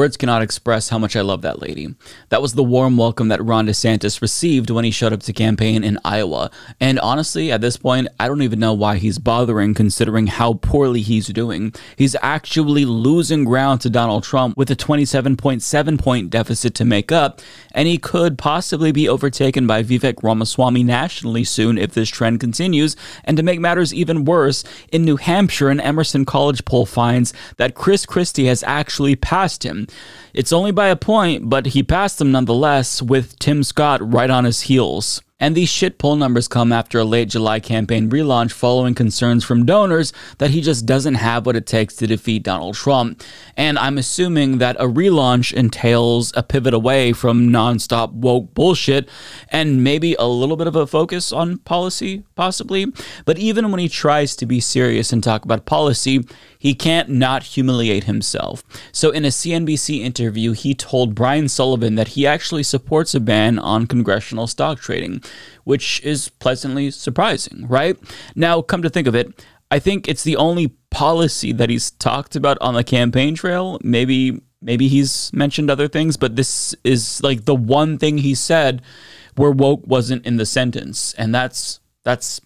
Words cannot express how much I love that lady. That was the warm welcome that Ron DeSantis received when he showed up to campaign in Iowa. And honestly, at this point, I don't even know why he's bothering considering how poorly he's doing. He's actually losing ground to Donald Trump with a 27.7 point deficit to make up, and he could possibly be overtaken by Vivek Ramaswamy nationally soon if this trend continues. And to make matters even worse, in New Hampshire, an Emerson College poll finds that Chris Christie has actually passed him. It's only by a point, but he passed him nonetheless, with Tim Scott right on his heels. And these shit poll numbers come after a late July campaign relaunch following concerns from donors that he just doesn't have what it takes to defeat Donald Trump. And I'm assuming that a relaunch entails a pivot away from nonstop woke bullshit and maybe a little bit of a focus on policy, possibly. But even when he tries to be serious and talk about policy, he can't not humiliate himself. So, in a CNBC interview, he told Brian Sullivan that he actually supports a ban on congressional stock trading, which is pleasantly surprising, right? Now, come to think of it, I think it's the only policy that he's talked about on the campaign trail. Maybe maybe he's mentioned other things, but this is like the one thing he said where woke wasn't in the sentence, and that's that's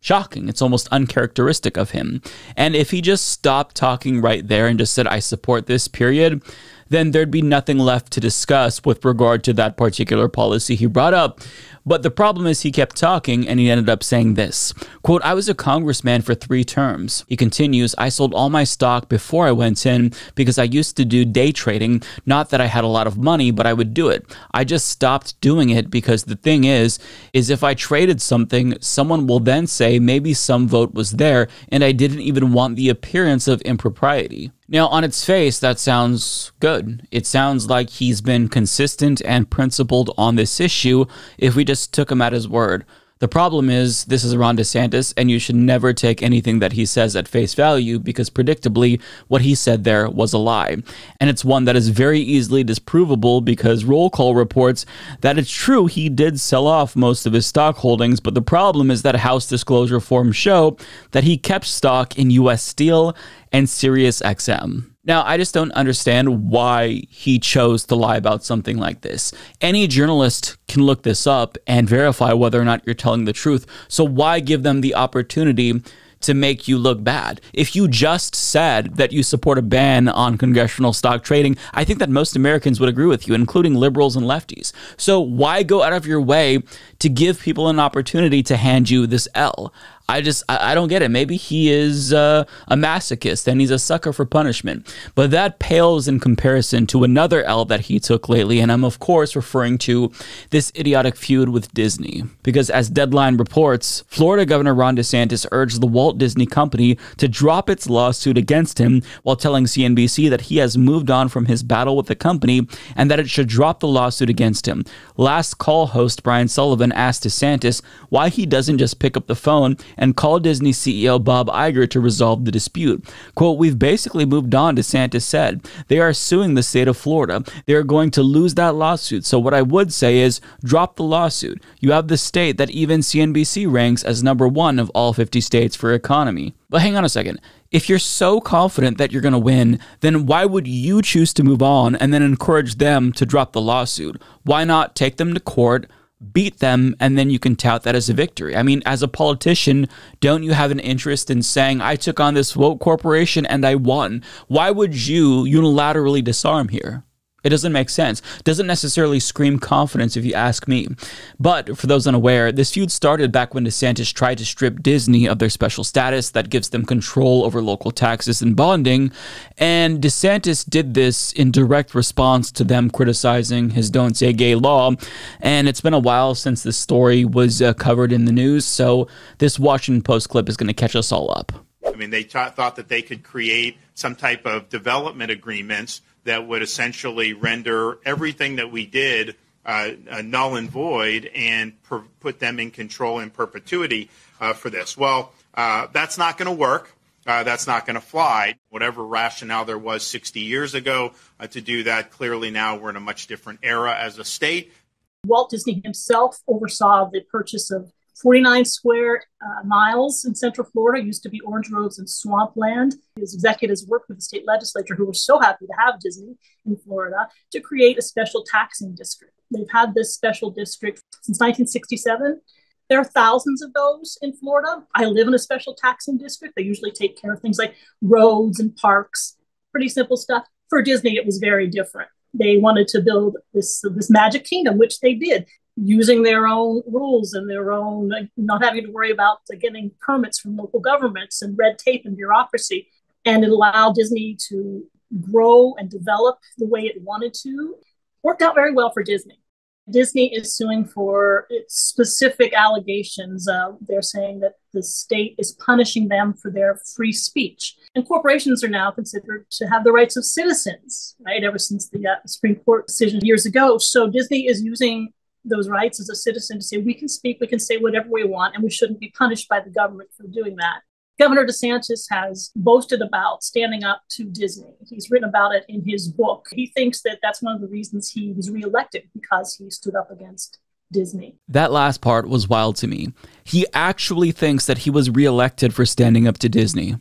shocking. It's almost uncharacteristic of him. And if he just stopped talking right there and just said, I support this period, then there'd be nothing left to discuss with regard to that particular policy he brought up. But the problem is he kept talking and he ended up saying this quote, I was a congressman for three terms. He continues, I sold all my stock before I went in because I used to do day trading. Not that I had a lot of money, but I would do it. I just stopped doing it because the thing is, is if I traded something, someone will then say maybe some vote was there and I didn't even want the appearance of impropriety. Now, on its face, that sounds good. It sounds like he's been consistent and principled on this issue if we just took him at his word. The problem is, this is Ron DeSantis, and you should never take anything that he says at face value because, predictably, what he said there was a lie. And it's one that is very easily disprovable because roll call reports that it's true he did sell off most of his stock holdings, but the problem is that House disclosure forms show that he kept stock in US Steel and SiriusXM. Now, I just don't understand why he chose to lie about something like this. Any journalist can look this up and verify whether or not you're telling the truth. So, why give them the opportunity to make you look bad. If you just said that you support a ban on congressional stock trading, I think that most Americans would agree with you, including liberals and lefties. So why go out of your way to give people an opportunity to hand you this L? I just I, I don't get it. Maybe he is uh, a masochist and he's a sucker for punishment, but that pales in comparison to another L that he took lately, and I'm of course referring to this idiotic feud with Disney. Because as Deadline reports, Florida Governor Ron DeSantis urged the Walt Disney Company to drop its lawsuit against him, while telling CNBC that he has moved on from his battle with the company and that it should drop the lawsuit against him. Last call host Brian Sullivan asked DeSantis why he doesn't just pick up the phone and called Disney CEO Bob Iger to resolve the dispute. Quote, We've basically moved on, DeSantis said. They are suing the state of Florida. They are going to lose that lawsuit. So, what I would say is drop the lawsuit. You have the state that even CNBC ranks as number one of all 50 states for economy. But hang on a second. If you're so confident that you're going to win, then why would you choose to move on and then encourage them to drop the lawsuit? Why not take them to court? Beat them and then you can tout that as a victory. I mean, as a politician, don't you have an interest in saying, I took on this corporation and I won? Why would you unilaterally disarm here? It doesn't make sense. Doesn't necessarily scream confidence if you ask me. But for those unaware, this feud started back when DeSantis tried to strip Disney of their special status that gives them control over local taxes and bonding. And DeSantis did this in direct response to them criticizing his Don't Say Gay law. And it's been a while since this story was uh, covered in the news, so this Washington Post clip is going to catch us all up. I mean, they thought that they could create some type of development agreements that would essentially render everything that we did uh, null and void and per- put them in control in perpetuity uh, for this. Well, uh, that's not going to work. Uh, that's not going to fly. Whatever rationale there was 60 years ago uh, to do that, clearly now we're in a much different era as a state. Walt Disney himself oversaw the purchase of 49 square uh, miles in Central Florida used to be orange groves and swampland. His executives worked with the state legislature, who were so happy to have Disney in Florida, to create a special taxing district. They've had this special district since 1967. There are thousands of those in Florida. I live in a special taxing district. They usually take care of things like roads and parks, pretty simple stuff. For Disney, it was very different. They wanted to build this, this magic kingdom, which they did using their own rules and their own, not having to worry about getting permits from local governments and red tape and bureaucracy. And it allowed Disney to grow and develop the way it wanted to. Worked out very well for Disney. Disney is suing for specific allegations. Uh, they're saying that the state is punishing them for their free speech. And corporations are now considered to have the rights of citizens, right? Ever since the uh, Supreme Court decision years ago. So Disney is using those rights as a citizen to say we can speak, we can say whatever we want, and we shouldn't be punished by the government for doing that. Governor DeSantis has boasted about standing up to Disney. He's written about it in his book. He thinks that that's one of the reasons he was reelected because he stood up against Disney. That last part was wild to me. He actually thinks that he was reelected for standing up to Disney.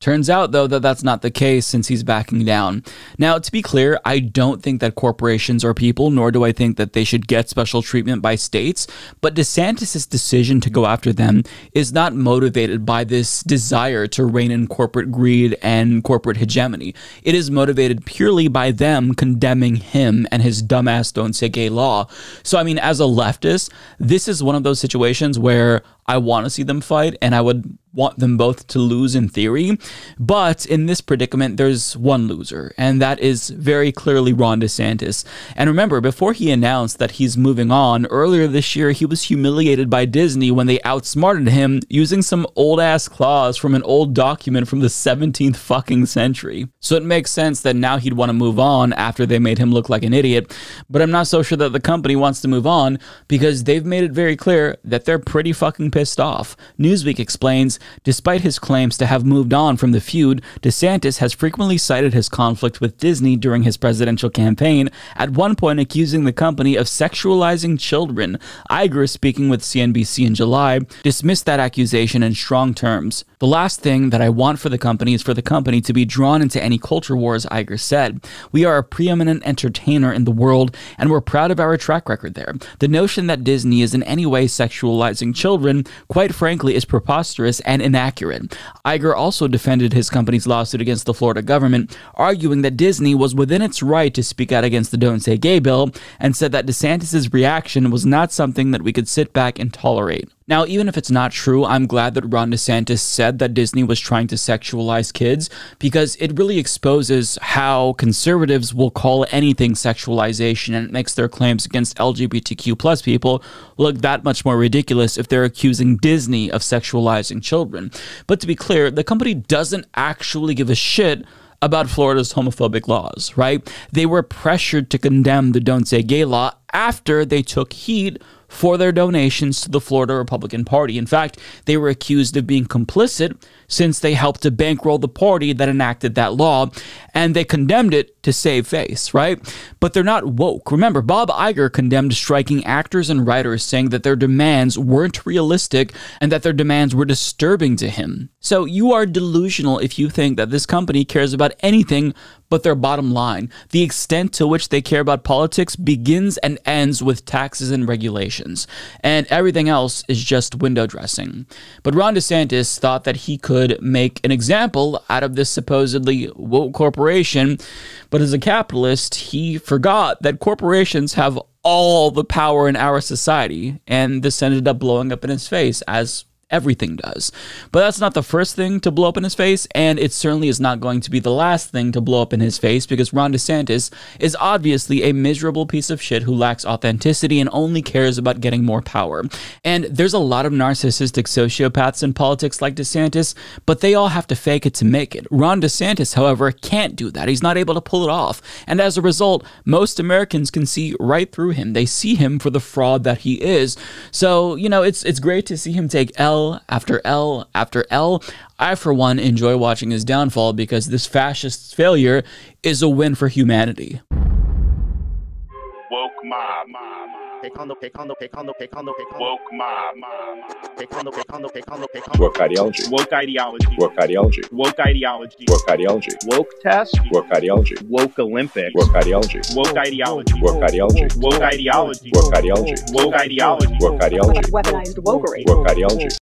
Turns out, though, that that's not the case since he's backing down. Now, to be clear, I don't think that corporations are people, nor do I think that they should get special treatment by states. But DeSantis' decision to go after them is not motivated by this desire to rein in corporate greed and corporate hegemony. It is motivated purely by them condemning him and his dumbass Don't Say Gay law. So, I mean, as a leftist, this is one of those situations where I want to see them fight, and I would want them both to lose in theory. But in this predicament, there's one loser, and that is very clearly Ron DeSantis. And remember, before he announced that he's moving on, earlier this year, he was humiliated by Disney when they outsmarted him using some old ass clause from an old document from the 17th fucking century. So it makes sense that now he'd want to move on after they made him look like an idiot. But I'm not so sure that the company wants to move on because they've made it very clear that they're pretty fucking pissed off. Newsweek explains despite his claims to have moved on from the feud, DeSantis has frequently cited his conflict with Disney during his presidential campaign, at one point accusing the company of sexualizing children. Iger, speaking with CNBC in July, dismissed that accusation in strong terms. The last thing that I want for the company is for the company to be drawn into any culture wars, Iger said. We are a preeminent entertainer in the world, and we're proud of our track record there. The notion that Disney is in any way sexualizing children, quite frankly, is preposterous and inaccurate. Iger also defended his company's lawsuit against the Florida government, arguing that Disney was within its right to speak out against the Don't Say Gay bill, and said that DeSantis' reaction was not something that we could sit back and tolerate. Now, even if it's not true, I'm glad that Ron DeSantis said that Disney was trying to sexualize kids because it really exposes how conservatives will call anything sexualization and it makes their claims against LGBTQ plus people look that much more ridiculous if they're accusing Disney of sexualizing children. But to be clear, the company doesn't actually give a shit about Florida's homophobic laws, right? They were pressured to condemn the Don't Say Gay law after they took heat for their donations to the Florida Republican Party. In fact, they were accused of being complicit since they helped to bankroll the party that enacted that law, and they condemned it to save face, right? But they're not woke. Remember, Bob Iger condemned striking actors and writers, saying that their demands weren't realistic and that their demands were disturbing to him. So you are delusional if you think that this company cares about anything but their bottom line. The extent to which they care about politics begins and ends with taxes and regulations, and everything else is just window dressing. But Ron DeSantis thought that he could make an example out of this supposedly woke corporation, but as a capitalist, he forgot that corporations have all the power in our society, and this ended up blowing up in his face as everything does. But that's not the first thing to blow up in his face, and it certainly is not going to be the last thing to blow up in his face because Ron DeSantis is obviously a miserable piece of shit who lacks authenticity and only cares about getting more power. And there's a lot of narcissistic sociopaths in politics like DeSantis, but they all have to fake it to make it. Ron DeSantis, however, can't do that. He's not able to pull it off. And as a result, most Americans can see right through him. They see him for the fraud that he is. So, you know, it's it's great to see him take L L after L after L. I, for one, enjoy watching his downfall because this fascist failure is a win for humanity. Woke mob. Woke mob. Woke ideology. Woke ideology. Woke ideology. Woke ideology. Woke ideology. Woke test. Woke ideology. Woke Olympics. Woke ideology. Woke ideology. Woke ideology. Woke ideology. Woke ideology. Woke ideology. Woke ideology. weaponized wokery. Woke ideology.